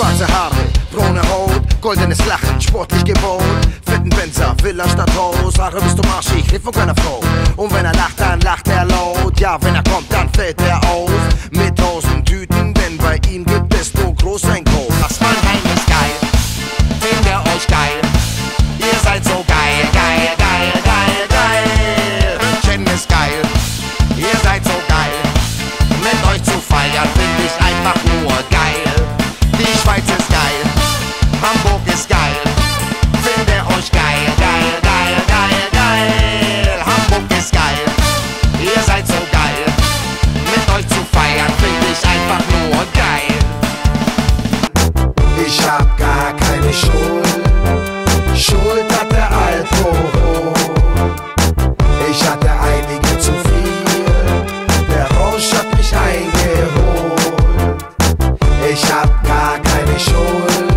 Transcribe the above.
Schwarze Haare, braune Haut, goldenes Lachen, sportlich gebaut. Fetten Benzer, Villa statt Haus, Haare bis zum Arsch, ich red von keiner Frau. Und wenn er lacht, dann lacht er keine Schuld, Schuld hat der Alkohol. Ich hatte einige zu viel, der Rausch hat mich eingeholt. Ich hab gar keine Schuld.